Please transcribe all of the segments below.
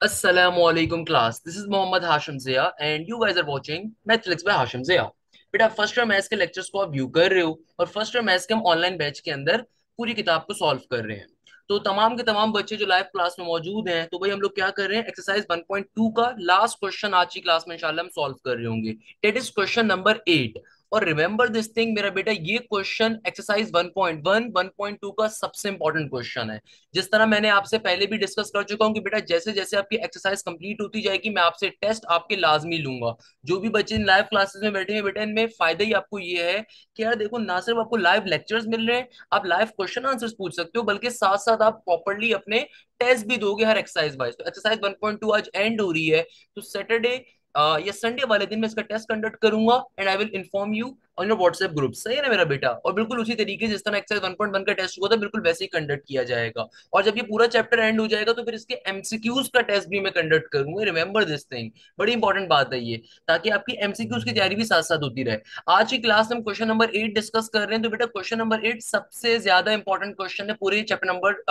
Assalamualaikum class. This is Mohammad Hashim Zia and you guys are watching Mathlex by Hashim Zia. बेटा first year maths के lectures को आप view कर रहे हो और फ़र्स्ट ईयर मैथ्स के हम ऑनलाइन बैच के अंदर पूरी किताब को सॉल्व कर रहे हैं तो तमाम के तमाम बच्चे जो लाइव क्लास में मौजूद हैं तो भाई हम लोग क्या कर रहे हैं एक्सरसाइज 1.2 का लास्ट क्वेश्चन आज की क्लास में इंशाल्लाह हम सॉल्व कर रहे होंगे that is question number eight और रिमेंबर दिस थिंग मेरा बेटा, ये क्वेश्चन एक्सरसाइज 1.1 1.2 का सबसे इंपॉर्टेंट क्वेश्चन है। जिस तरह मैंने आपसे पहले भी डिस्कस कर चुका हूँ कि बेटा, जैसे जैसे आपकी एक्सरसाइज कंप्लीट होती जाएगी, मैं आपसे टेस्ट आपके लाजमी लूँगा। जो भी बच्चे इन लाइव क्लासेस में बैठे हैं बेटा, इनमें फ़ायदा ही आपको ये है कि यार देखो, ना सिर्फ़ आपको लाइव लेक्चर्स मिल रहे हैं, आप लाइव क्वेश्चन आंसर पूछ सकते हो, बल्कि साथ साथ आप प्रॉपरली अपने टेस्ट भी दोगे हर एक्सरसाइज वाइज तो एक्सरसाइज 1.2 आज एंड हो रही है। तो सैटरडे या संडे वाले दिन मैं इसका टेस्ट कंडक्ट करूँगा and I will inform you on your WhatsApp group सही है ना मेरा बेटा? और बिल्कुल उसी तरीके जिस तरह एक्सरसाइज 1.1 का टेस्ट हुआ था, बिल्कुल वैसे ही कंडक्ट किया जाएगा। और जब ये पूरा चैप्टर एंड हो जाएगा तो फिर इसके एमसीक्यूज का टेस्ट भी मैं कंडक्ट करूँगा। रिमेंबर दिस थिंग बड़ी इंपॉर्टेंट बात है ये, ताकि आपकी एमसीक्यूज की तैयारी भी साथ साथ होती रहे। आज की क्लास हम क्वेश्चन नंबर एट डिस्कस कर रहे हैं तो बेटा क्वेश्चन नंबर एट सबसे ज़्यादा इंपॉर्टेंट क्वेश्चन है पूरे चैप्टर नंबर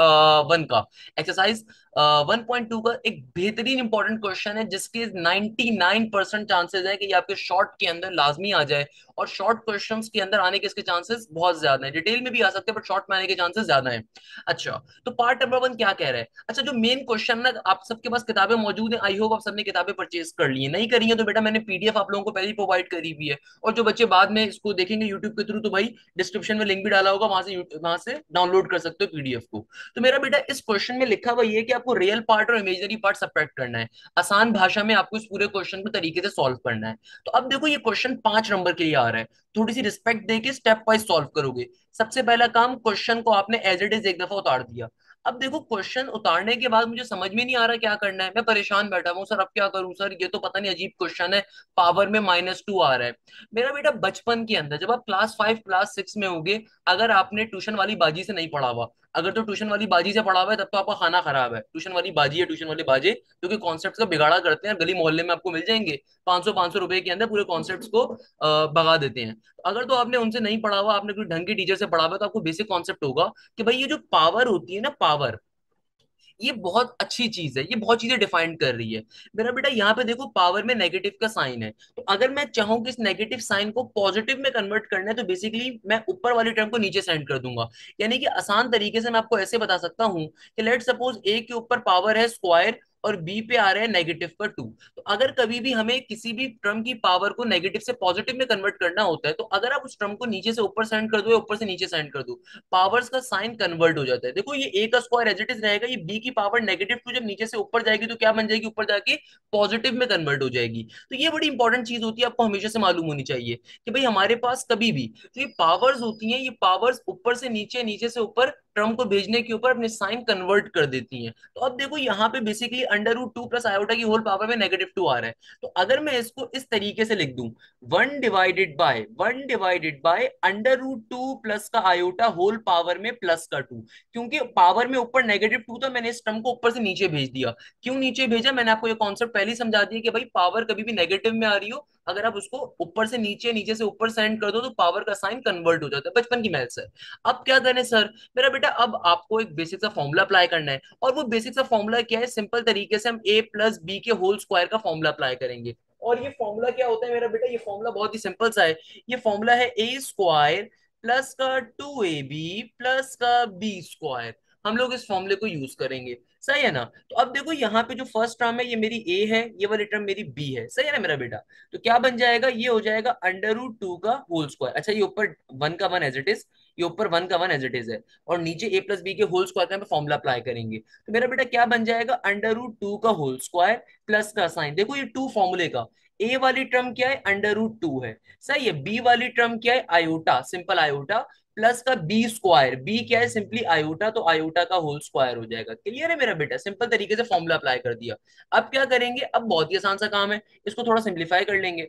वन का। एक्सरसाइज वन पॉइंट टू का एक बेहतरीन इंपॉर्टेंट क्वेश्चन है, जिसके 99 परसेंट चांसेस है कि ये आपके शॉर्ट के अंदर लाजमी आ जाए। और शॉर्ट क्वेश्चंस के अंदर आने के इसके चांसेस बहुत ज़्यादा है। डिटेल में भी आ सकते हैं बट शॉर्ट में आने के चांसेस ज़्यादा है। अच्छा तो पार्ट नंबर वन क्या कह रहा है? अच्छा जो मेन क्वेश्चन ना, आप सबके पास किताबें मौजूद है। आई होप आप सबने किताबें परचेज कर ली है। नहीं करी है तो बेटा मैंने पीडीएफ आप लोगों को पहले प्रोवाइड करी हुई है। और जो बच्चे बाद में इसको देखेंगे यूट्यूब के थ्रू तो भाई डिस्क्रिप्शन में लिंक भी डाला होगा, वहाँ से वहाँ से डाउनलोड कर सकते हो पीडीएफ को। तो मेरा बेटा, इस क्वेश्चन में लिखा हुआ ये कि आपको रियल पार्ट और इमेजनरी पार्ट सपरेट करना है। आसान भाषा में आपको इस पूरे क्वेश्चन को तरीके से सॉल्व करना है। तो अब देखो ये क्वेश्चन पाँच नंबर के लिए आ रहा है। थोड़ी सी रिस्पेक्ट देके स्टेप वाइज सॉल्व करोगे। सबसे पहला काम क्वेश्चन को आपने एज इट इज़ एक दफ़ा उतार दिया। अब देखो क्वेश्चन उतारने के बाद मुझे समझ में नहीं आ रहा क्या करना है। मैं परेशान बैठा हूँ, सर, अब क्या करूँ? सर, ये तो पता नहीं, अजीब क्वेश्चन है। पावर में माइनस टू आ रहा है। मेरा बेटा बचपन के अंदर, जब आप क्लास फाइव क्लास सिक्स में होगे, अगर आपने ट्यूशन वाली बाजी से नहीं पढ़ा हुआ अगर तो ट्यूशन वाली बाजी से पढ़ा हुआ है, तब तो आपका खाना खराब है। ट्यूशन वाली बाजी है, ट्यूशन वाले बाजे क्योंकि कॉन्सेप्ट का बिगाड़ा करते हैं, गली मोहल्ले में आपको मिल जाएँगे। पाँच सौ पाँच सौ रुपए के अंदर पूरे कॉन्सेप्ट को भगा देते हैं। अगर तो आपने उनसे नहीं पढ़ा हुआ, आपने कोई ढंग के टीचर से पढ़ा हुआ तो आपको बेसिक कॉन्सेप्ट होगा कि भाई ये जो पावर होती है ना पावर ये बहुत अच्छी चीज़ है, ये बहुत चीज़ें डिफाइन कर रही है। मेरा बेटा, यहाँ पे देखो पावर में नेगेटिव का साइन है। तो अगर मैं चाहूँ कि इस नेगेटिव साइन को पॉजिटिव में कन्वर्ट करना है तो बेसिकली मैं ऊपर वाली टर्म को नीचे सेंड कर दूँगा। यानी कि आसान तरीके से मैं आपको ऐसे बता सकता हूँ कि लेट सपोज़ ए के ऊपर पावर है स्क्वायर और बी पे आ रहे हैं नेगेटिव का टू तो अगर कभी भी हमें किसी भी ट्रम की पावर को नेगेटिव से पॉजिटिव में कन्वर्ट करना होता है तो अगर आप उस टर्म को नीचे से ऊपर सेंड कर दो या ऊपर से नीचे सेंड कर दो पावर्स का साइन कन्वर्ट हो जाता है. देखो, ये ए का स्क्वायर एज इट इज़ रहेगा, ये बी की पावर नेगेटिव टू जब नीचे से ऊपर जाएगी तो क्या बन जाएगी? ऊपर जाके पॉजिटिव में कन्वर्ट हो जाएगी. तो ये बड़ी इंपॉर्टेंट चीज़ होती है, आपको हमेशा से मालूम होनी चाहिए कि भाई हमारे पास कभी भी तो ये पावर्स होती है, ये पावर्स ऊपर से नीचे नीचे से ऊपर टर्म को भेजने के ऊपर अपने साइन कन्वर्ट कर देती हैं। तो अब देखो, यहाँ पे basically under root two plus iota की होल पावर में नेगेटिव टू आ रहा है। तो अगर मैं इसको इस तरीके से लिख दूँ one divided by one divided by under root two plus का आयोटा होल पावर में प्लस का टू क्योंकि पावर में ऊपर नेगेटिव टू था, मैंने इस टर्म को ऊपर से नीचे भेज दिया। क्यों नीचे भेजा? मैंने आपको ये कॉन्सेप्ट पहले समझा दिया कि भाई पावर कभी भी नेगेटिव में आ रही हो अगर आप उसको ऊपर से नीचे नीचे से ऊपर सेंड कर दो तो पावर का साइन कन्वर्ट हो जाता है, बचपन की मैथ से। अब क्या करें सर मेरा बेटा, अब आपको एक बेसिक सा फॉर्मूला अप्लाई करना है, और वो बेसिक सा फॉर्मूला क्या है? सिंपल तरीके से हम ए प्लस बी के होल स्क्वायर का फॉर्मूला अप्लाई करेंगे। और ये फॉर्मूला क्या होता है, मेरा बेटा? ये फॉर्मूला बहुत ही सिंपल सा है। ये फॉर्मूला है ए स्क्वायर प्लस का टू ए बी प्लस का बी स्क्वायर हम लोग इस फॉर्मूले को यूज़ करेंगे। सही है ना? तो अब देखो, यहाँ पे जो फ़र्स्ट टर्म है, ये मेरी ए है, ये वाली टर्म मेरी बी है। सही है ना मेरा बेटा? तो क्या बन जाएगा? ये हो जाएगा अंडर रूट टू का होल स्क्वायर अच्छा ये ऊपर वन का वन एज इट इज़ ये ऊपर वन का वन एज इट इज़ है। और नीचे ए प्लस बी के होल स्क्वायर का फॉर्मुला अप्लाई करेंगे। तो मेरा बेटा क्या बन जाएगा? अंडर रूट टू का होल स्क्वायर प्लस का साइन देखो, ये टू फॉर्मूले का। ए वाली टर्म क्या है? अंडर रूट टू है। सही है? बी वाली टर्म क्या है? आयोटा सिंपल आयोटा प्लस का बी स्क्वायर, बी क्या है? सिंपली आयोटा तो आयोटा का होल स्क्वायर हो जाएगा। क्लियर है मेरा बेटा? सिंपल तरीके से फॉर्मूला अप्लाई कर दिया। अब क्या करेंगे? अब बहुत ही आसान सा काम है। इसको थोड़ा सिंप्लीफाई कर लेंगे।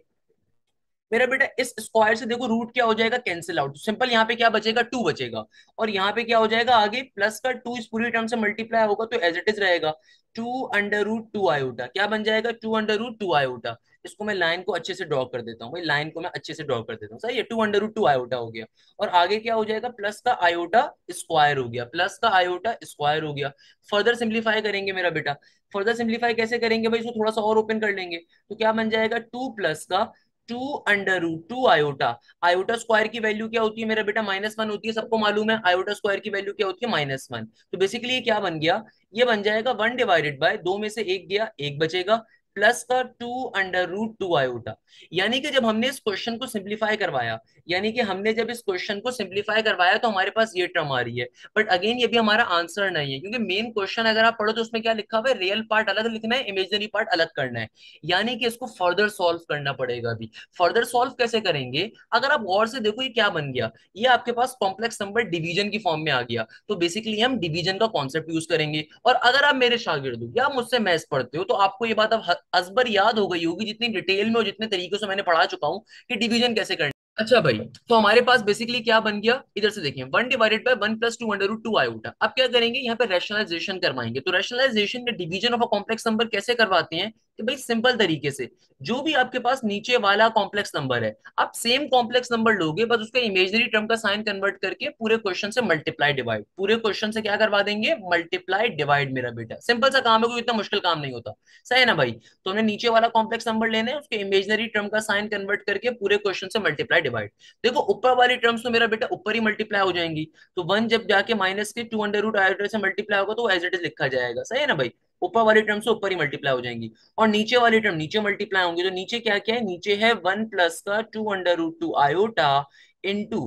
मेरा बेटा, इस स्क्वायर से देखो रूट क्या हो जाएगा? कैंसिल आउट सिंपल यहाँ पे क्या बचेगा? टू बचेगा। और यहाँ पे क्या हो जाएगा आगे? प्लस का टू इस पूरी टर्म से मल्टीप्लाई होगा तो एज इट इज़ रहेगा। Two under root two iota क्या बन जाएगा? Two under root two iota इसको मैं लाइन को अच्छे से ड्रॉ कर देता हूँ। भाई लाइन को मैं अच्छे से ड्रॉ कर देता हूँ। सही है? Two under root two iota हो गया। और आगे क्या हो जाएगा? प्लस का आयोटा स्क्वायर हो गया। प्लस का आयोटा स्क्वायर हो गया। फर्दर सिंप्लीफाई करेंगे मेरा बेटा। फर्दर सिंप्लीफाई कैसे करेंगे? भाई, इसको थोड़ा सा और ओपन कर लेंगे। तो क्या बन जाएगा? टू प्लस का two under root two iota iota square की वैल्यू क्या होती है मेरा बेटा? माइनस वन होती है, सबको मालूम है। आयोटा स्क्वायर की वैल्यू क्या होती है? माइनस वन तो बेसिकली ये क्या बन गया? ये बन जाएगा वन डिवाइडेड बाय दो में से एक गया, एक बचेगा। प्लस का two under root two iota यानी कि जब हमने इस क्वेश्चन को सिंप्लीफाई करवाया, यानी कि हमने जब इस क्वेश्चन को सिंप्लीफाई करवाया तो हमारे पास ये टर्म आ रही है। बट अगेन ये भी हमारा आंसर नहीं है, क्योंकि मेन क्वेश्चन अगर आप पढ़ो तो उसमें क्या लिखा हुआ है? रियल पार्ट अलग लिखना है इमेजनरी पार्ट अलग करना है। यानी कि इसको फर्दर सॉल्व करना पड़ेगा अभी। फर्दर सॉल्व कैसे करेंगे? अगर आप गौर से देखो, ये क्या बन गया? ये आपके पास कॉम्प्लेक्स नंबर डिवीज़न की फॉर्म में आ गया। तो बेसिकली हम डिवीज़न का कॉन्सेप्ट यूज़ करेंगे। और अगर आप मेरे शागिर्द हो या मुझसे मैथ्स पढ़ते हो तो आपको ये बात अब अजबर याद हो गई होगी जितनी डिटेल में और जितने तरीकों से मैंने पढ़ा चुका हूँ कि डिवीज़न कैसे करना अच्छा भाई तो हमारे पास बेसिकली क्या बन गया? इधर से देखिए one divided by one plus two under root two iota अब क्या करेंगे? यहाँ पे रैशनलाइजेशन करवाएँगे। तो रैशनलाइजेशन में division of a complex number कैसे करवाते हैं? कि भाई सिंपल तरीके से, जो भी आपके पास नीचे वाला कॉम्प्लेक्स नंबर है, आप सेम कॉम्प्लेक्स नंबर लोगे, बस उसका इमेजनरी टर्म का साइन कन्वर्ट करके पूरे क्वेश्चन से मल्टीप्लाई डिवाइड पूरे क्वेश्चन से क्या करवा देंगे? मल्टीप्लाई डिवाइड मेरा बेटा। सिंपल सा काम है, कोई इतना मुश्किल काम नहीं होता। सही है ना भाई? तो हमने नीचे वाला कॉम्प्लेक्स नंबर लेने उसके इमेजनरी टर्म का साइन कन्वर्ट करके पूरे क्वेश्चन से मल्टीप्लाई डिवाइड देखो, ऊपर वाली टर्म्स तो मेरा बेटा ऊपर ही मल्टीप्लाई हो जाएँगी। तो वन जब जाके माइनस के टू अंडर रूट आयोटा से मल्टीप्लाई होगा तो एज इट इज़ लिखा जाएगा। सही है ना भाई? ऊपर वाली टर्म से ऊपर ही मल्टीप्लाई हो जाएँगी। और नीचे वाली टर्म नीचे मल्टीप्लाई होंगी तो नीचे क्या क्या है? नीचे है वन प्लस का two under root two iota into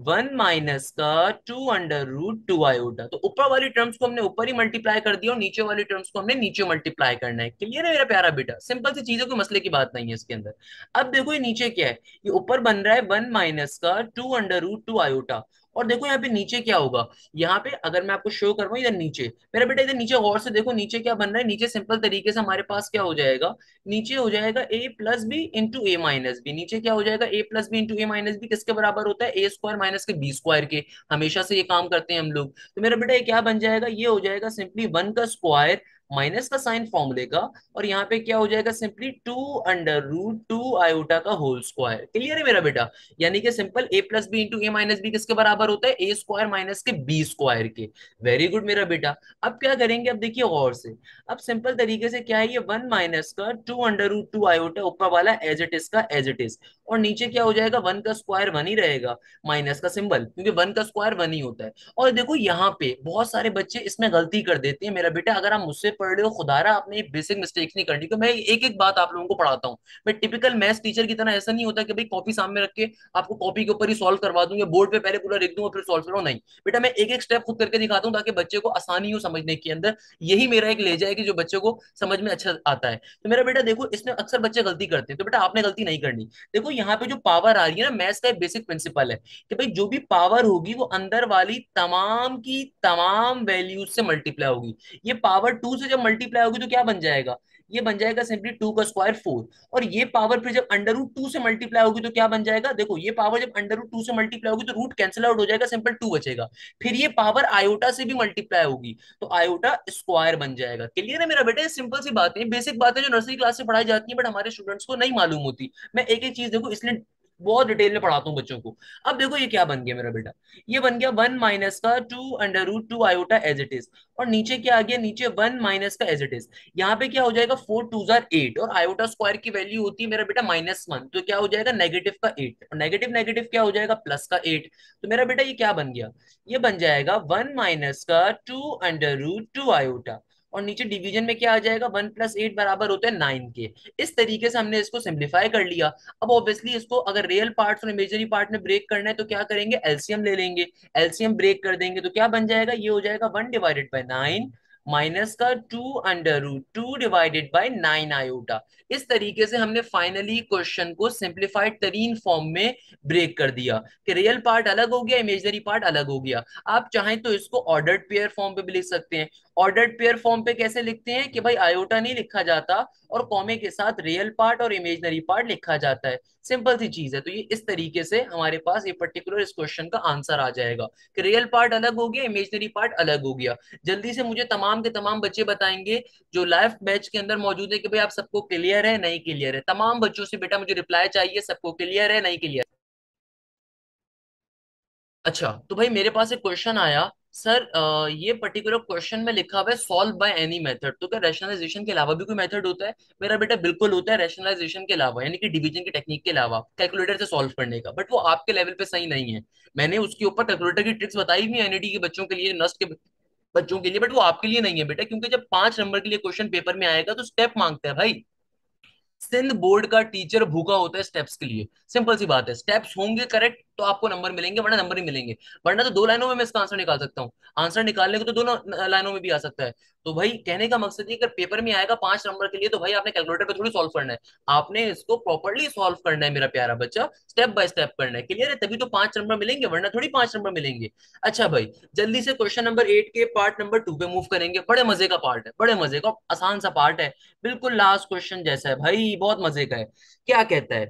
one minus का two under root two iota तो ऊपर वाली टर्म्स को हमने ऊपर ही मल्टीप्लाई कर दिया और नीचे वाली टर्म्स को हमने नीचे मल्टीप्लाई करना है। क्लियर है मेरा प्यारा बेटा? सिंपल सी चीज़ों कोई मसले की बात नहीं है इसके अंदर। अब देखो ये नीचे क्या है? ये ऊपर बन रहा है वन माइनस का two under root two iota और देखो यहाँ पे नीचे क्या होगा? यहाँ पे अगर मैं आपको शो करवाऊँ, इधर नीचे। मेरा बेटा इधर नीचे, गौर से देखो नीचे क्या बन रहा है? नीचे सिंपल तरीके से हमारे पास क्या हो जाएगा? नीचे हो जाएगा A plus B into A minus B नीचे क्या हो जाएगा? A plus B into A minus B किसके बराबर होता है? ए स्क्वायर माइनस के बी स्क्वायर के। हमेशा से ये काम करते हैं हम लोग। तो मेरा बेटा ये क्या बन जाएगा? ये हो जाएगा सिंपली वन का स्क्वायर माइनस का साइन फॉर्मूले का और यहाँ पे क्या हो जाएगा simply two under root two iota का होल स्क्वायर क्लियर है मेरा बेटा? यानी कि simple A plus B into A minus B किसके बराबर होता है? ए स्क्वायर माइनस के बी स्क्वायर के. वेरी गुड मेरा बेटा. अब क्या करेंगे? अब देखिए और से. अब सिंपल तरीके से क्या है ये? वन माइनस का two under root two iota ऊपर वाला एज इट इज़ का एज इट इज़ और नीचे क्या हो जाएगा? वन का स्क्वायर वन ही रहेगा. माइनस का सिंबल क्योंकि वन का स्क्वायर वन ही होता है. और देखो यहाँ पे बहुत सारे बच्चे इसमें गलती कर देते हैं मेरा बेटा. अगर आप मुझसे पढ़ रहे हो खुदारा आपने बेसिक मिस्टेक्स नहीं करनी। तो मैं एक एक बात आप लोगों को पढ़ाता हूँ। मैं टिपिकल मैथ्स टीचर की तरह ऐसा नहीं होता कि भाई कॉपी सामने रख के आपको कॉपी के ऊपर ही सॉल्व करवा दूँगा बोर्ड पे पहले पूरा लिख दूँगा फिर सॉल्व करो। नहीं। बेटा, मैं एक एक स्टेप खुद करके दिखाता हूँ ताकि बच्चे को आसानी हो समझने के अंदर। यही मेरा एक ले जाए कि जो बच्चे को समझ में अच्छा आता है। तो मेरा बेटा, देखो, इसमें अक्सर बच्चे गलती करते हैं। तो बेटा, आपने गलती नहीं करनी। देखो, यहाँ पे जो पावर आ रही है ना मैथ्स का बेसिक प्रिंसिपल है कि भाई जो भी पावर होगी, वो अंदर वाली तमाम की तमाम वैल्यूज़ से मल्टीप्लाई होगी। ये पावर टू से जब मल्टीप्लाई होगी तो क्या बन जाएगा? ये बन जाएगा सिंपली टू का स्क्वायर फोर और ये पावर फिर जब अंडर रूट टू से मल्टीप्लाई होगी तो क्या बन जाएगा? देखो, ये पावर जब अंडर रूट टू से मल्टीप्लाई होगी तो रूट कैंसिल आउट हो जाएगा सिंपल टू बचेगा. फिर ये पावर आयोटा से भी मल्टीप्लाई होगी तो आयोटा स्क्वायर बन जाएगा. क्लियर है मेरा बेटा? ये सिंपल सी बात है. बेसिक बातें जो नर्सरी क्लास से पढ़ाई जाती है बट हमारे स्टूडेंट्स को नहीं मालूम होती. मैं एक एक चीज़ देखो, इसलिए बहुत डिटेल में पढ़ाता हूँ बच्चों को। अब देखो ये क्या बन गया मेरा बेटा। ये बन गया वन माइनस का two under root two iota as it is और नीचे क्या आ गया? नीचे वन माइनस का एज इट इज़ यहाँ पे क्या हो जाएगा? फोर टू जार एट और आयोटा स्क्वायर की वैल्यू होती है मेरा बेटा माइनस वन तो क्या हो जाएगा? नेगेटिव का एट और नेगेटिव नेगेटिव क्या हो जाएगा? प्लस का एट तो मेरा बेटा ये क्या बन गया? ये बन जाएगा वन माइनस का two under root two iota और नीचे डिवीज़न में क्या आ जाएगा? वन प्लस एट बराबर होते हैं नाइन के इस तरीके से हमने इसको सिंप्लीफाई कर लिया। अब ऑब्वियसली इसको अगर रियल पार्ट और इमेजरी पार्ट में ब्रेक करना है तो क्या करेंगे? एलसीएम ले लेंगे। एलसीएम ब्रेक कर देंगे तो क्या बन जाएगा? ये हो जाएगा one divided by nine minus का two under root two divided by nine iota इस तरीके से हमने फाइनली क्वेश्चन को सिंप्लीफाइड तरीन फॉर्म में ब्रेक कर दिया कि रियल पार्ट अलग हो गया इमेजनरी पार्ट अलग हो गया। आप चाहें तो इसको ऑर्डर्ड पेयर फॉर्म पे भी लिख सकते हैं। ऑर्डर्ड पेयर फॉर्म पे कैसे लिखते हैं कि भाई आयोटा नहीं लिखा जाता और कॉमे के साथ रियल पार्ट और इमेजनरी पार्ट लिखा जाता है। सिंपल सी चीज़ है। तो ये इस तरीके से हमारे पास ये पर्टिकुलर इस क्वेश्चन का आंसर आ जाएगा। कि रियल पार्ट अलग हो गया इमेजनरी पार्ट अलग हो गया। जल्दी से मुझे तमाम के तमाम बच्चे बताएँगे जो लाइव बैच के अंदर मौजूद है कि भाई आप सबको क्लियर है, नहीं क्लियर है। तमाम बच्चों से बेटा मुझे रिप्लाई चाहिए, सबको क्लियर है, नहीं क्लियर अच्छा तो भाई मेरे पास एक क्वेश्चन आया। सर ये पर्टिकुलर क्वेश्चन में लिखा हुआ है सॉल्व बाय एनी मेथड तो क्या रैशनलाइजेशन के अलावा भी कोई मेथड होता है? मेरा बेटा बिल्कुल होता है रैशनलाइजेशन के अलावा, यानी कि डिवीज़न की टेक्निक के अलावा कैलकुलेटर से सॉल्व करने का. बट वो आपके लेवल पे सही नहीं है. मैंने उसके ऊपर कैलकुलेटर की ट्रिक्स बताई भी एनईटी के बच्चों के लिए नस्ट के बच्चों के लिए बट वो आपके लिए नहीं है बेटा, क्योंकि जब पाँच नंबर के लिए क्वेश्चन पेपर में आएगा तो स्टेप माँगता है भाई. सिंध बोर्ड का टीचर भूखा होता है स्टेप्स के लिए. सिंपल सी बात है. स्टेप्स होंगे करेक्ट तो आपको नंबर मिलेंगे, वरना नंबर ही मिलेंगे। वरना तो दो लाइनों में मैं इसका आंसर निकाल सकता हूँ। आंसर निकालने को तो दोनों लाइनों में भी आ सकता है। तो भाई, कहने का मकसद ये, अगर पेपर में आएगा पाँच नंबर के लिए तो भाई आपने कैलकुलेटर पे थोड़ी सॉल्व करना है। आपने इसको प्रॉपरली सॉल्व करना है, मेरा प्यारा बच्चा। स्टेप बाय स्टेप करना है। क्लियर है? तभी तो पाँच नंबर मिलेंगे, वरना थोड़ी पाँच नंबर मिलेंगे। अच्छा भाई, जल्दी से क्वेश्चन नंबर एट के पार्ट नंबर टू पे मूव करेंगे। बड़े मज़े का पार्ट है, बड़े मज़े का, आसान सा पार्ट है। बिल्कुल लास्ट क्वेश्चन जैसा है। भाई, बहुत मज़े का है। क्या कहता है?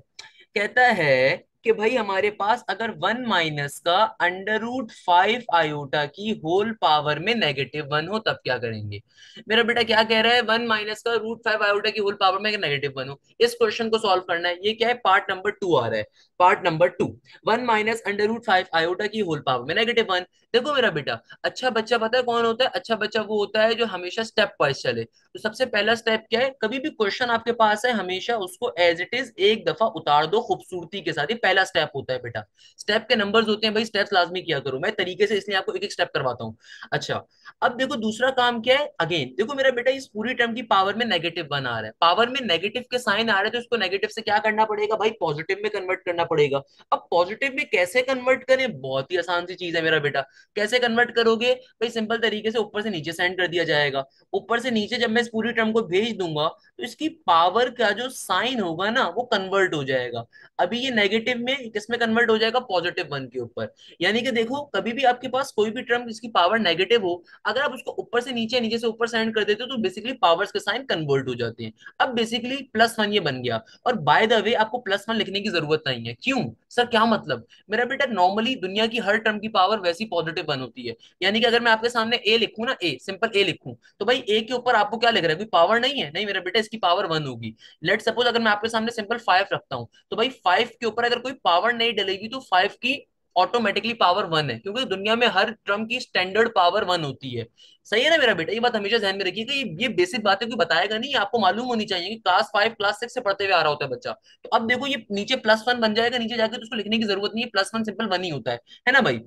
कहता है कि भाई हमारे पास अगर वन माइनस का अंडर रूट फाइव आयोटा की होल पावर में नेगेटिव वन हो, तब क्या करेंगे? मेरा बेटा क्या कह रहा है? वन माइनस का रूट फाइव आयोटा की होल पावर में नेगेटिव वन हो, इस क्वेश्चन को सॉल्व करना है। ये क्या है? पार्ट नंबर टू आ रहा है। Part number two, one minus under root five iota की होल पावर में नेगेटिव वन। देखो मेरा बेटा अच्छा बच्चा पता है कौन होता है? अच्छा बच्चा वो होता है जो हमेशा स्टेप वाइज चले। तो सबसे पहला स्टेप क्या है? कभी भी क्वेश्चन आपके पास है हमेशा उसको एज इट इज़ एक दफ़ा उतार दो खूबसूरती के साथ। ही पहला स्टेप होता है बेटा। स्टेप के नंबर्स होते हैं, भाई स्टेप्स लाजमी किया करो। मैं तरीके से इसलिए आपको एक एक स्टेप करवाता हूँ। अच्छा अब देखो दूसरा काम क्या है? अगेन देखो मेरा बेटा इस पूरी टर्म की पावर में नेगेटिव वन आ रहा है। पावर में नेगेटिव के साइन आ रहे हैं तो उसको नेगेटिव से क्या करना पड़ेगा? भाई पॉजिटिव में कन्वर्ट करना पड़ेगा। अब पॉजिटिव में कैसे कन्वर्ट करें? बहुत ही आसान सी चीज़ है मेरा बेटा। कैसे कन्वर्ट करोगे? भाई सिंपल तरीके से ऊपर से नीचे सेंड कर दिया जाएगा। ऊपर से नीचे जब मैं इस पूरी टर्म को भेज दूँगा तो इसकी पावर का जो साइन होगा ना, वो कन्वर्ट हो जाएगा। अभी ये नेगेटिव में किसमें कन्वर्ट हो जाएगा पॉजिटिव वन के ऊपर। यानी कि देखो, कभी भी आपके पास कोई भी टर्म जिसकी पावर नेगेटिव हो, अगर आप उसको ऊपर से नीचे नीचे से ऊपर सेंड कर देते हो तो बेसिकली पावर्स के साइन कन्वर्ट हो जाते हैं। अब बेसिकली प्लस वन ये बन गया। और बाय द वे आपको प्लस वन लिखने की ज़रूरत नहीं है। क्यों? सर, क्या मतलब? मेरा बेटा नॉर्मली दुनिया की हर टर्म की पावर वैसी पॉजिटिव वन होती है। यानी कि अगर मैं आपके सामने ए लिखूं ना ए सिंपल ए लिखूं तो भाई ए के ऊपर आपको क्या लिख रहा है? कोई पावर नहीं है? नहीं, मेरा बेटा इसकी पावर वन होगी। लेट सपोज़ अगर मैं आपके सामने सिंपल फाइव रखता हूँ तो भाई फाइव के ऊपर अगर पावर नहीं डलेगी तो फाइव की ऑटोमेटिकली पावर वन है, क्योंकि दुनिया में हर टर्म की स्टैंडर्ड पावर वन होती है। सही है ना मेरा बेटा? ये बात हमेशा ध्यान में रखिए कि ये बेसिक बातें कोई बताएगा नहीं आपको मालूम होनी चाहिए कि क्लास फाइव क्लास सिक्स से पढ़ते हुए आ रहा होता है बच्चा। तो अब देखो ये नीचे प्लस वन बन जाएगा, नीचे जाकर तो उसको लिखने की ज़रूरत नहीं है प्लस वन सिंपल वन ही होता है। है ना भाई?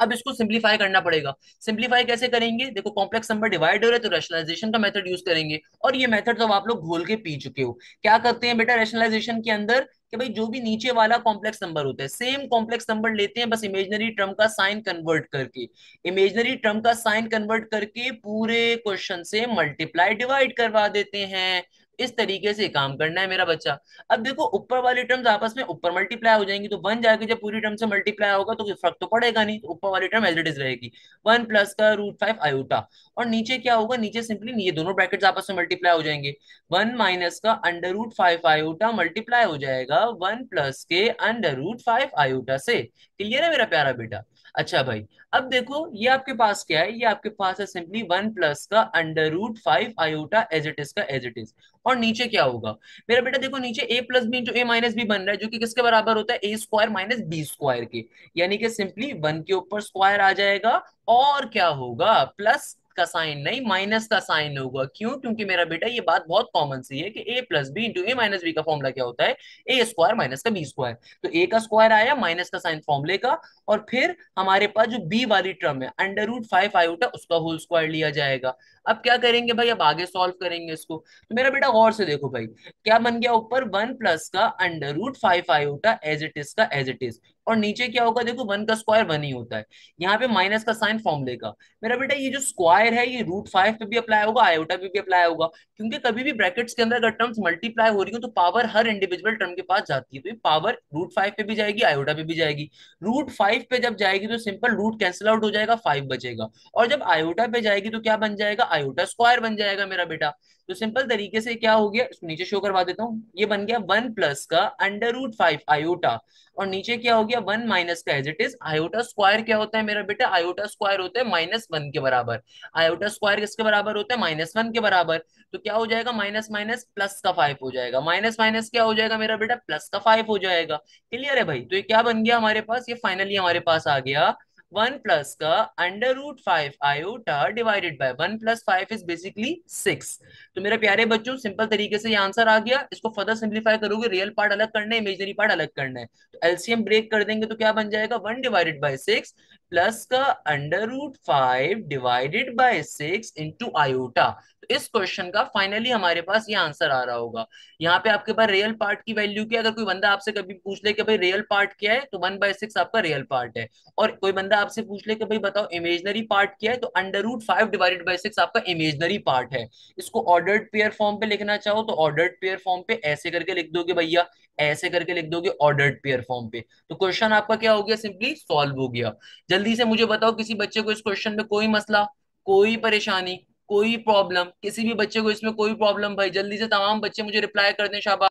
अब इसको सिंप्लीफाई करना पड़ेगा। सिंप्लीफाई कैसे करेंगे? देखो कॉम्प्लेक्स नंबर डिवाइड हो रहे तो रैशनलाइजेशन का मेथड यूज़ करेंगे। और ये मेथड तो आप लोग घोल के पी चुके हो। क्या करते हैं बेटा रैशनलाइजेशन के अंदर? कि भाई जो भी नीचे वाला कॉम्प्लेक्स नंबर होता है सेम कॉम्प्लेक्स नंबर लेते हैं बस इमेजनरी टर्म का साइन कन्वर्ट करके। इमेजनरी टर्म का साइन कन्वर्ट करके पूरे क्वेश्चन से मल्टीप्लाई डिवाइड करवा देते हैं। इस तरीके से काम करना है मेरा बच्चा। अब देखो, ऊपर वाली टर्म्स आपस में ऊपर मल्टीप्लाई हो जाएँगी तो वन जाके जब पूरी टर्म से मल्टीप्लाई होगा तो फ़र्क तो पड़ेगा नहीं। तो ऊपर वाली टर्म एज इट इज़ रहेगी। वन प्लस का रूट फाइव आयोटा और नीचे क्या होगा? नीचे सिंपली ये दोनों ब्रैकेट्स आपस में मल्टीप्लाई हो जाएँगे। वन माइनस का under root five iota multiply हो जाएगा वन प्लस के अंडर रूट फाइव आयोटा से। क्लियर है मेरा प्यारा बेटा? अच्छा भाई, अब देखो, ये आपके पास क्या है? ये आपके पास है सिंपली वन प्लस का under root five iota as it is का एज इट इज़ और नीचे क्या होगा? मेरा बेटा देखो, नीचे A plus B into A minus B बन रहा है, जो कि किसके बराबर होता है? A square minus B square के। यानी कि सिंपली वन के ऊपर स्क्वायर आ जाएगा, और क्या होगा? प्लस का साइन नहीं, माइनस का साइन होगा। क्यों? क्योंकि मेरा बेटा, ये बात बहुत कॉमन सी है कि A plus B into A minus B का फॉर्मूला क्या होता है? ए स्क्वायर माइनस का बी स्क्वायर तो ए का स्क्वायर आया माइनस का साइन फॉर्मूले का और फिर हमारे पास जो बी वाली टर्म है अंडर रूट फाइव आयोटा उसका होल स्क्वायर लिया जाएगा। अब क्या करेंगे भाई? अब आगे सॉल्व करेंगे इसको। तो मेरा बेटा गौर से देखो भाई, क्या बन गया ऊपर? वन प्लस का under root five iota as it is का एज इट इज़ और नीचे क्या होगा, देखो, वन का स्क्वायर वन ही होता है। यहाँ पे माइनस का साइन फॉर्म लेगा मेरा बेटा, ये जो स्क्वायर है, ये रूट फाइव पे भी अप्लाई होगा आयोटा पे भी अप्लाई होगा। क्योंकि कभी भी ब्रैकेट्स के अंदर अगर टर्म्स मल्टीप्लाई हो रही हो तो पावर हर इंडिविजुअल टर्म के पास जाती है। तो ये पावर रूट फाइव पे भी जाएगी आयोटा पे भी जाएगी। रूट फाइव पे जब जाएगी तो सिंपल रूट कैंसिल आउट हो जाएगा फाइव बचेगा। और जब आयोटा पे जाएगी तो क्या बन जाएगा? आयोटा स्क्वायर बन जाएगा मेरा बेटा। तो सिंपल तरीके से क्या हो गया नीचे शो करवा देता हूँ। ये बन गया वन प्लस का अंडर रूट फाइव आयोटा और नीचे क्या हो गया, वन माइनस का as it is iota square क्या होता है मेरा बेटा? आयोटा स्क्वायर होता है माइनस वन के बराबर। आयोटा स्क्वायर किसके बराबर होता है? माइनस वन के बराबर। तो क्या हो जाएगा माइनस माइनस प्लस का फाइव हो जाएगा। माइनस माइनस क्या हो जाएगा मेरा बेटा? प्लस का फाइव हो जाएगा। क्लियर है भाई? तो ये क्या बन गया हमारे पास? ये फाइनली हमारे पास आ गया वन प्लस का under root five iota divided by one plus five is basically six तो मेरे प्यारे बच्चों सिंपल तरीके से ये आंसर आ गया। इसको फर्दर सिंप्लीफाई करोगे रियल पार्ट अलग करना है इमेजनरी पार्ट अलग करना है। तो एलसीएम ब्रेक कर देंगे तो क्या बन जाएगा? One divided by six plus का under root five divided by six into iota. तो इस क्वेश्चन का फाइनली हमारे पास ये आंसर आ रहा होगा। यहाँ पे आपके पास रियल पार्ट की वैल्यू क्या अगर कोई बंदा आपसे कभी पूछ ले कि भाई रियल पार्ट क्या है तो वन बाय सिक्स आपका रियल पार्ट है। और कोई बंदा आपसे पूछ ले कि भाई बताओ इमेजनरी पार्ट क्या है तो under root five divided by six आपका इमेजनरी पार्ट है। इसको ऑर्डर्ड पेयर फॉर्म पे लिखना चाहो तो ऑर्डर्ड पेयर फॉर्म पे ऐसे करके लिख दोगे भैया, ऐसे करके लिख दोगे ऑर्डर्ड पेयर फॉर्म पे। तो क्वेश्चन आपका क्या हो गया? सिंपली सॉल्व हो गया। जल्दी से मुझे बताओ किसी बच्चे को इस क्वेश्चन में कोई मसला, कोई परेशानी, कोई प्रॉब्लम किसी भी बच्चे को इसमें कोई प्रॉब्लम भाई, जल्दी से तमाम बच्चे मुझे रिप्लाई कर दें, शाबाश।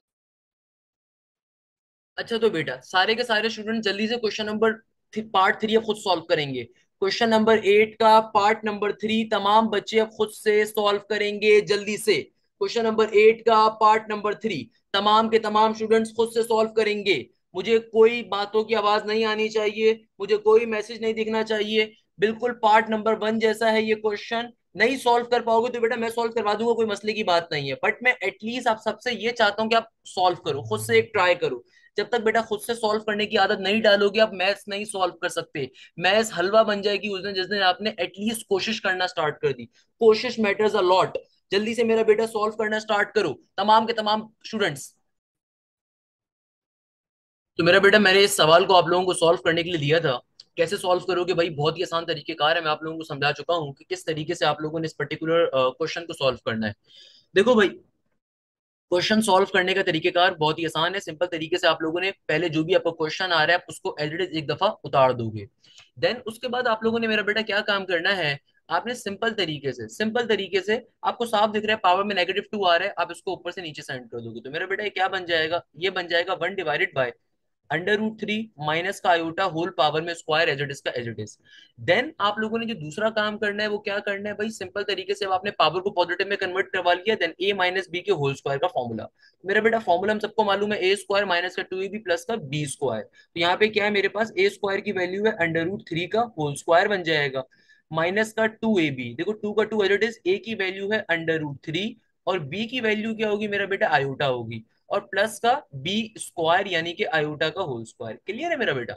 अच्छा तो बेटा, सारे के सारे स्टूडेंट जल्दी से क्वेश्चन नंबर पार्ट थ्री अब खुद सॉल्व करेंगे। क्वेश्चन नंबर एट का पार्ट नंबर थ्री तमाम बच्चे अब खुद से सॉल्व करेंगे जल्दी से। क्वेश्चन नंबर एट का पार्ट नंबर थ्री तमाम के तमाम स्टूडेंट्स खुद से सॉल्व करेंगे। मुझे कोई बातों की आवाज़ नहीं आनी चाहिए, मुझे कोई मैसेज नहीं दिखना चाहिए। बिल्कुल पार्ट नंबर वन जैसा है ये क्वेश्चन नहीं सॉल्व कर पाओगे तो बेटा मैं सॉल्व करवा दूँगा, कोई मसले की बात नहीं है। बट मैं एटलीस्ट आप सबसे ये चाहता हूँ कि आप सॉल्व करो, खुद से एक ट्राई करो। जब तक बेटा खुद से सॉल्व करने की आदत नहीं डालोगे, आप मैथ्स नहीं सॉल्व कर सकते। मैथ्स हलवा बन जाएगी उस दिन जिस दिन आपने एटलीस्ट कोशिश करना स्टार्ट कर दी। कोशिश मैटर्स अ लॉट जल्दी से मेरा बेटा सॉल्व करना स्टार्ट करो। तमाम के तमाम स्टूडेंट्स तो मेरा बेटा, मैंने इस सवाल को आप लोगों को सॉल्व करने के लिए दिया था। कैसे सॉल्व करोगे भाई? बहुत ही आसान तरीके कार है, मैं आप लोगों को समझा चुका हूँ कि किस तरीके से आप लोगों ने इस पर्टिकुलर क्वेश्चन को सॉल्व करना है। देखो भाई क्वेश्चन सॉल्व करने का तरीकेकार बहुत ही आसान है। सिंपल तरीके से आप लोगों ने पहले जो भी आपको क्वेश्चन आ रहा है उसको एडिट एक दफ़ा उतार दोगे। देन उसके बाद आप लोगों ने मेरा बेटा क्या काम करना है? आपने सिंपल तरीके से सिंपल तरीके से आपको साफ़ दिख रहा है पावर में नेगेटिव टू आ रहा है, आप इसको ऊपर से नीचे सेंड कर दोगे। तो मेरा बेटा ये क्या बन जाएगा? ये बन जाएगा one divided by under root three minus का आयोटा होल पावर में स्क्वायर एज इट इज़ का एज इट इज़ देन आप लोगों ने जो दूसरा काम करना है, वो क्या करना है? भाई सिंपल तरीके से आपने पावर को पॉजिटिव में कन्वर्ट करवा लिया देन ए माइनस बी के होल स्क्वायर का फॉर्मूला मेरा बेटा फॉर्मूला हम सबको मालूम है ए स्क्वायर माइनस का टू बी प्लस का बी स्क्वायर तो यहाँ पे क्या है मेरे पास? ए स्क्वायर की वैल्यू है अंडर रूट थ्री का होल स्क्वायर बन जाएगा. माइनस का टू ए बी देखो टू का two as it is A की वैल्यू है अंडर रूट थ्री और बी की वैल्यू क्या होगी मेरा बेटा? आयोटा होगी. और प्लस का बी स्क्वायर यानी कि आयोटा का होल स्क्वायर क्लियर है मेरा बेटा?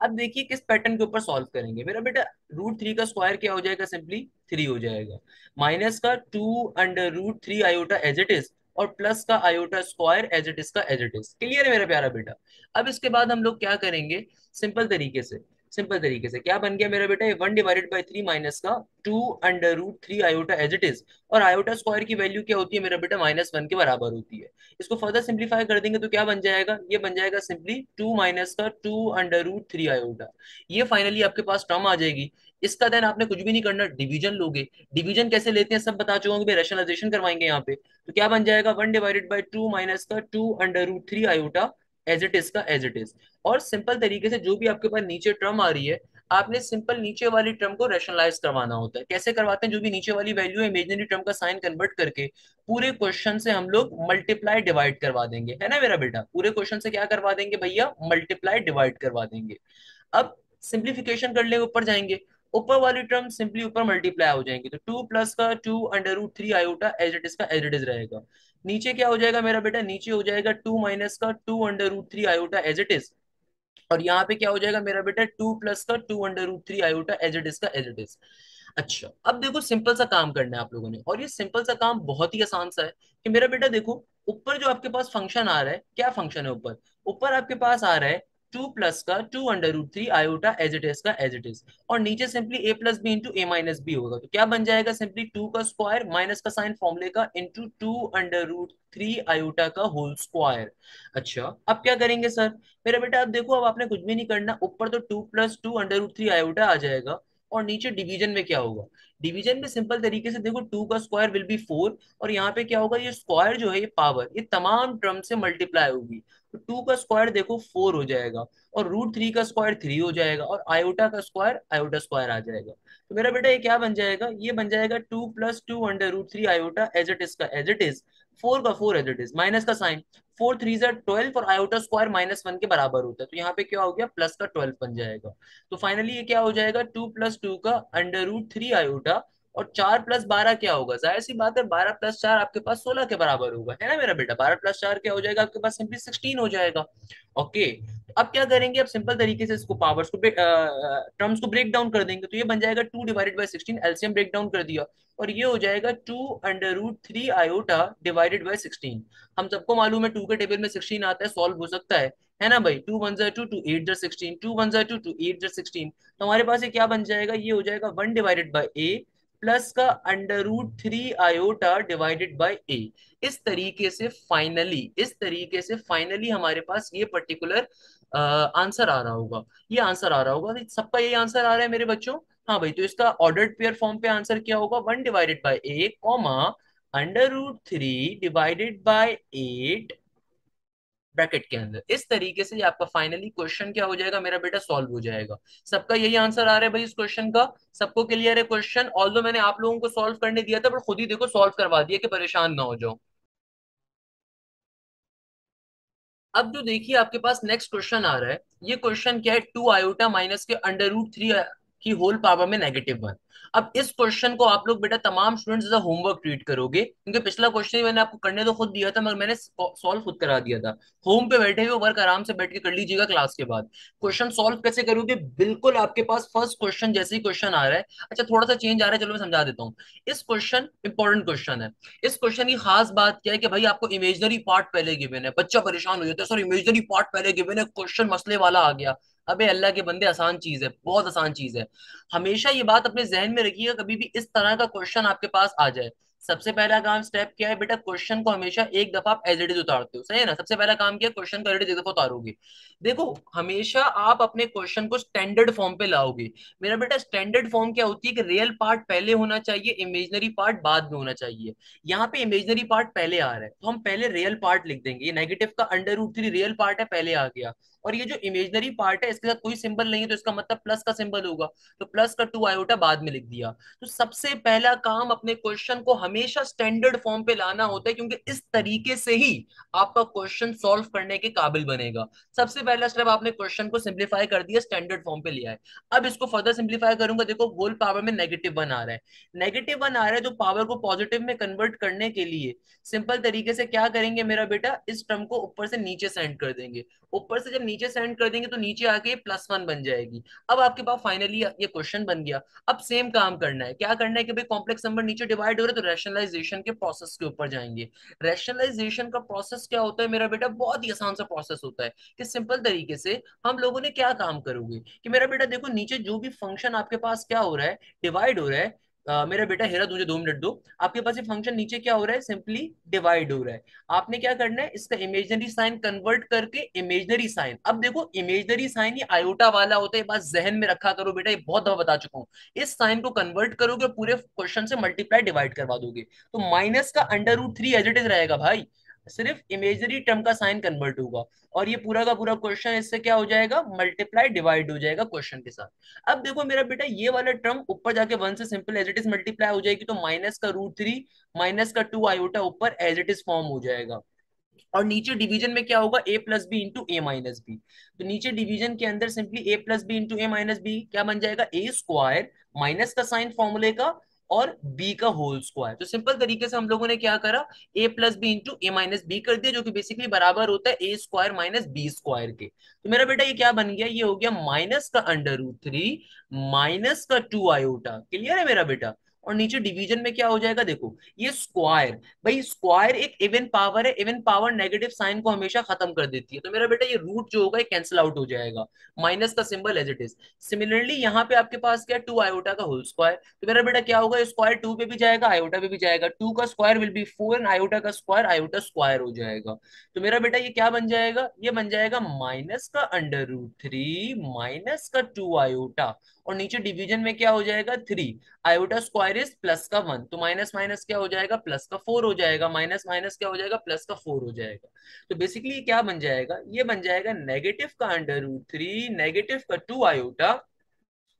अब देखिए किस पैटर्न के ऊपर सॉल्व करेंगे। मेरा बेटा रूट थ्री का स्क्वायर क्या हो जाएगा? सिंपली थ्री हो जाएगा। माइनस का two under root three iota as it is और प्लस का iota square as it is का एज इट इज़ क्लियर है मेरा प्यारा बेटा? अब इसके बाद हम लोग क्या करेंगे? सिंपल तरीके से। सिंपल तरीके से। क्या बन गया मेरा बेटा? One divided by three minus का two under root three iota as it is और आयोटा स्क्वायर की वैल्यू क्या होती है मेरा बेटा? माइनस वन के बराबर होती है। इसको फर्दर सिंप्लीफाई कर देंगे तो क्या बन जाएगा? ये बन जाएगा सिंपली टू माइनस का two under root three iota. ये फाइनली आपके पास टर्म आ जाएगी। इसका देन आपने कुछ भी नहीं करना डिवीज़न लोगे। डिवीज़न कैसे लेते हैं सब बता चुका हूँ रेशनलाइजेशन करवाएँगे यहाँ पे। तो क्या बन जाएगा? One divided by two minus का two under root three iota as it is का एज इट इज़ और सिंपल तरीके से जो भी आपके पास नीचे टर्म आ रही है, आपने सिंपल नीचे वाली टर्म को रेशनलाइज करवाना होता है। कैसे करवाते हैं? जो भी नीचे वाली वैल्यू है इमेजिनरी टर्म का साइन कन्वर्ट करके पूरे क्वेश्चन से हम लोग मल्टीप्लाई डिवाइड करवा देंगे। है ना मेरा बेटा? पूरे क्वेश्चन से क्या करवा देंगे भैया? मल्टीप्लाई डिवाइड करवा देंगे। अब सिंप्लीफिकेशन कर लेंगे ऊपर जाएँगे। ऊपर वाली टर्म सिंपली ऊपर मल्टीप्लाई हो जाएँगे। तो टू प्लस का two under root three iota as it is का एज इट इज़ रहेगा। नीचे क्या हो जाएगा मेरा बेटा? नीचे हो जाएगा टू माइनस का two under root three iota as it is और यहाँ पे क्या हो जाएगा मेरा बेटा टू प्लस का two under root three iota as it is का एज इट इज़ अच्छा अब देखो सिंपल सा काम करना है आप लोगों ने और ये सिंपल सा काम बहुत ही आसान सा है कि मेरा बेटा देखो, ऊपर जो आपके पास फ़ंक्शन आ रहा है, क्या फ़ंक्शन है ऊपर? ऊपर आपके पास आ रहा है टू प्लस का two under root three iota as it is का एज इट इज़ और नीचे simply A plus B into A minus B होगा। तो क्या बन जाएगा सिंपली टू का स्क्वायर माइनस का साइन फॉर्मूले का into two under root three iota का होल स्क्वायर अच्छा अब क्या करेंगे सर मेरा बेटा, अब देखो, अब आपने कुछ भी नहीं करना। ऊपर तो two plus two under root three iota आ जाएगा और नीचे डिवीज़न में क्या होगा? डिवीज़न में सिंपल तरीके से देखो टू का स्क्वायर विल बी फोर और यहाँ पे क्या होगा? ये स्क्वायर जो है, ये पावर ये तमाम टर्म से मल्टीप्लाई होगी। टू का स्क्वायर देखो फोर हो जाएगा और रूट थ्री का स्क्वायर थ्री हो जाएगा और आयोटा का स्क्वायर आयोटा स्क्वायर आ जाएगा। तो मेरा बेटा ये क्या बन जाएगा? ये बन जाएगा two plus two under root three iota as it is का एज इट इज़ फोर का four as it is minus का साइन। फोर थ्री जर ट्वेल्व और आयोटा स्क्वायर माइनस वन के बराबर होता है। तो यहाँ पे क्या हो गया? प्लस का ट्वेल्व बन जाएगा। तो फाइनली ये क्या हो जाएगा? टू प्लस टू का अंडर रूट थ्री आयोटा और चार प्लस बारह क्या होगा? ज़ाहिर सी बात है, बारह प्लस चार आपके पास सोलह के बराबर होगा। है ना मेरा बेटा? बारह प्लस चार क्या हो जाएगा? आपके पास सिंपली सिक्सटीन हो जाएगा। ओके अब क्या करेंगे? अब सिंपल तरीके से इसको पावर्स को टर्म्स को ब्रेक डाउन कर देंगे। तो ये बन जाएगा two divided by sixteen LCM break down कर दिया। और ये हो जाएगा two under root three iota divided by sixteen हम सबको मालूम है टू के टेबल में सिक्सटीन आता है सॉल्व हो सकता है। है ना भाई? टू वन जर टू टू एट जर सिक्सटीन टू वन जर टू टू एट जर सिक्सटीन तो हमारे पास ये क्या बन जाएगा? ये हो जाएगा one divided by A plus का under root three iota divided by A इस तरीके से फाइनली इस तरीके से फाइनली हमारे पास ये पर्टिकुलर आंसर आ रहा होगा। ये आंसर आ रहा होगा। सबका ये आंसर आ रहा है मेरे बच्चों? हाँ भाई तो इसका ऑर्डर्ड पेयर फॉर्म पे आंसर क्या होगा? One divided by A comma under root three divided by eight bracket के अंदर। इस तरीके से आपका फाइनली क्वेश्चन क्या हो जाएगा? मेरा बेटा सॉल्व हो जाएगा। सबका यही आंसर आ रहा है भाई इस क्वेश्चन का। सबको क्लियर है क्वेश्चन ऑल मैंने आप लोगों को सॉल्व करने दिया था पर खुद ही देखो सॉल्व करवा दिया कि परेशान ना हो जाओ अब जो देखिए आपके पास नेक्स्ट क्वेश्चन आ रहा है, ये क्वेश्चन क्या है? टू आयोटा माइनस के अंडर रूट थ्री की होल पावर में नेगेटिव वन अब इस क्वेश्चन को आप लोग बेटा तमाम स्टूडेंट्स एज होमवर्क ट्रीट करोगे, क्योंकि पिछला क्वेश्चन मैंने आपको करने तो खुद दिया था, मगर मैंने सॉल्व खुद करा दिया था। होम पे बैठे हुए वर्क आराम से बैठ के कर लीजिएगा क्लास के बाद। क्वेश्चन सॉल्व कैसे करोगे? बिल्कुल आपके पास फ़र्स्ट क्वेश्चन जैसे ही क्वेश्चन आ रहा है। अच्छा थोड़ा सा चेंज आ रहा है, चलो मैं समझा देता हूँ। इस क्वेश्चन इंपॉर्टेंट क्वेश्चन है। इस क्वेश्चन की खास बात क्या है कि भाई आपको इमेजनरी पार्ट पहले गिवन है। बच्चा परेशान हो जाता है सर इमेजनरी पार्ट पहले गिवन है क्वेश्चन मसले वाला आ गया। अबे अल्लाह के बंदे आसान चीज़ है, बहुत आसान चीज़ है। हमेशा ये बात अपने जहन में रखिएगा, कभी भी इस तरह का क्वेश्चन आपके पास आ जाए। सबसे पहला काम स्टेप क्या है बेटा? क्वेश्चन को हमेशा एक दफ़ा आप एज इट इज़ उतारते हो। सही है ना? सबसे पहला काम क्या क्वेश्चन को एज एक दफ़ा उतारोगे। देखो, हमेशा आप अपने क्वेश्चन को स्टैंडर्ड फॉर्म पे लाओगे। मेरा बेटा स्टैंडर्ड फॉर्म क्या होती है कि रियल पार्ट पहले होना चाहिए इमेजनरी पार्ट बाद में होना चाहिए। यहाँ पे इमेजनरी पार्ट पहले आ रहा है तो हम पहले रियल पार्ट लिख देंगे। ये नेगेटिव का under root three real part है, पहले आ गया। और ये जो इमेजनरी पार्ट है, इसके साथ कोई सिंबल नहीं है तो इसका मतलब प्लस का सिंबल होगा। तो प्लस का टू आयोटा बाद में लिख दिया। तो सबसे पहला काम अपने क्वेश्चन को हमेशा स्टैंडर्ड फॉर्म पे लाना होता है, क्योंकि इस तरीके से ही आपका क्वेश्चन सॉल्व करने के काबिल बनेगा। सबसे पहला स्टेप आपने क्वेश्चन को सिंप्लीफाई कर दिया स्टैंडर्ड फॉर्म पे लिया है। अब इसको फर्दर सिंप्लीफाई करूँगा, देखो होल पावर में नेगेटिव वन आ रहा है। नेगेटिव वन आ रहा है तो पावर को पॉजिटिव में कन्वर्ट करने के लिए। सिंपल तरीके से क्या करेंगे मेरा बेटा? इस टर्म को ऊपर से नीचे सेंड कर देंगे। ऊपर से जब नीचे सेंड कर देंगे तो नीचे आके प्लस वन बन जाएगी। अब आपके पास फाइनली ये क्वेश्चन बन गया। अब सेम काम करना है। क्या करना है कि भाई कॉम्प्लेक्स नंबर नीचे डिवाइड हो रहा तो रैशनलाइजेशन के प्रोसेस के ऊपर जाएँगे। रैशनलाइजेशन का प्रोसेस क्या होता है मेरा बेटा? बहुत ही आसान सा प्रोसेस होता है कि सिंपल तरीके से हम लोगों ने क्या काम करोगे? कि मेरा बेटा देखो, नीचे जो भी फ़ंक्शन आपके पास क्या हो रहा है डिवाइड हो रहा है मेरा बेटा, हेरा, तुझे दो मिनट दो। आपके पास ये फ़ंक्शन नीचे क्या हो रहा है? सिंपली डिवाइड हो रहा है। आपने क्या करना है? इसका इमेजनरी साइन कन्वर्ट करके इमेजनरी साइन अब देखो इमेजनरी साइन ये आयोटा वाला होता है बात जहन में रखा करो बेटा, ये बहुत दफ़ा बता चुका हूँ। इस साइन को कन्वर्ट करोगे पूरे क्वेश्चन से मल्टीप्लाई डिवाइड करवा दोगे। तो माइनस का under root three as it is रहेगा भाई। सिर्फ़ इमेजरी टर्म का साइन कन्वर्ट होगा। और ये पूरा का पूरा क्वेश्चन इससे क्या हो जाएगा? मल्टीप्लाई डिवाइड हो जाएगा क्वेश्चन के साथ। अब देखो मेरा बेटा, ये वाला टर्म ऊपर जाके वन से simple as it is multiply हो जाएगी तो माइनस का रूट थ्री माइनस का टू आयोटा ऊपर एज इट इज़ फॉर्म हो जाएगा। और नीचे डिवीज़न में क्या होगा? A plus B into A minus B तो नीचे डिवीज़न के अंदर simply A plus B into A minus B क्या बन जाएगा? ए स्क्वायर माइनस का साइन फॉर्मूले का। और b का होल स्क्वायर तो सिंपल तरीके से हम लोगों ने क्या करा? A plus B into A minus B कर दिया, जो कि बेसिकली बराबर होता है A square minus B square के. तो मेरा बेटा ये क्या बन गया? ये हो गया माइनस का अंडर रूट थ्री माइनस का टू आयोटा क्लियर है मेरा बेटा? और नीचे डिवीज़न में क्या हो जाएगा? देखो, ये स्क्वायर भाई स्क्वायर एक इवन पावर है इवन पावर नेगेटिव साइन को हमेशा खत्म कर देती है। तो मेरा बेटा, ये रूट जो होगा, ये कैंसिल आउट हो जाएगा। माइनस का symbol as it is similarly यहाँ पे आपके पास क्या टू आयोटा का होल स्क्वायर तो मेरा बेटा, क्या होगा? स्क्वायर टू पे भी जाएगा आयोटा पे भी जाएगा। टू का square will be four and iota का स्क्वायर आयोटा स्क्वायर हो जाएगा। तो मेरा बेटा, ये क्या बन जाएगा? ये बन जाएगा माइनस का अंडर रूट थ्री माइनस का टू आयोटा और नीचे डिवीज़न में क्या हो जाएगा? Three iota square is plus का वन तो माइनस माइनस क्या हो जाएगा? प्लस का फोर हो जाएगा. माइनस माइनस क्या हो जाएगा? प्लस का फोर हो जाएगा. तो बेसिकली क्या बन जाएगा? ये बन जाएगा नेगेटिव का अंडर रूट थ्री नेगेटिव का two iota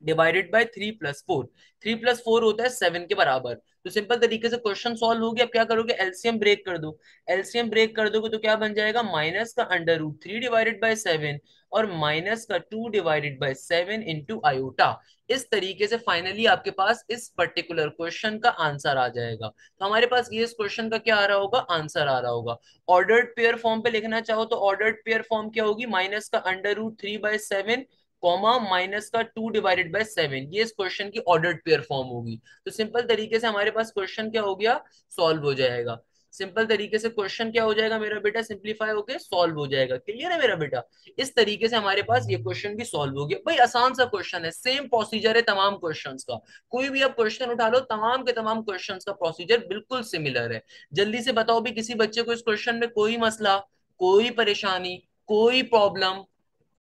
divided by three plus four three plus four होता है सेवन के बराबर. तो सिंपल तरीके से क्वेश्चन सॉल्व हो गया अब क्या करोगे? एलसीएम ब्रेक कर दो. एलसीएम ब्रेक कर दोगे तो क्या बन जाएगा? माइनस का under root three divided by seven और माइनस का two divided by seven into iota इस तरीके से फाइनली आपके पास इस पर्टिकुलर क्वेश्चन का आंसर आ जाएगा. तो हमारे पास ये इस क्वेश्चन का क्या आ रहा होगा? आंसर आ रहा होगा. ऑर्डर्ड पेयर फॉर्म पे लिखना चाहो तो ऑर्डर्ड पेयर फॉर्म क्या होगी? माइनस का under root three by seven comma minus का टू डिवाइडेड बाय सेवन ये इस क्वेश्चन की ऑर्डर्ड पेयर फॉर्म होगी। तो सिंपल तरीके से हमारे पास क्वेश्चन क्या हो गया? सॉल्व हो जाएगा। सिंपल तरीके से क्वेश्चन क्या हो जाएगा मेरा बेटा? सिंप्लीफाई होके सॉल्व हो जाएगा। क्लियर है मेरा बेटा? इस तरीके से हमारे पास ये क्वेश्चन भी सॉल्व हो गया। भाई, आसान सा क्वेश्चन है। सेम प्रोसीजर है तमाम क्वेश्चन का। कोई भी आप क्वेश्चन उठा लो, तमाम के तमाम क्वेश्चन का प्रोसीजर बिल्कुल सिमिलर है। जल्दी से बताओ भी किसी बच्चे को इस क्वेश्चन में कोई मसला, कोई परेशानी, कोई प्रॉब्लम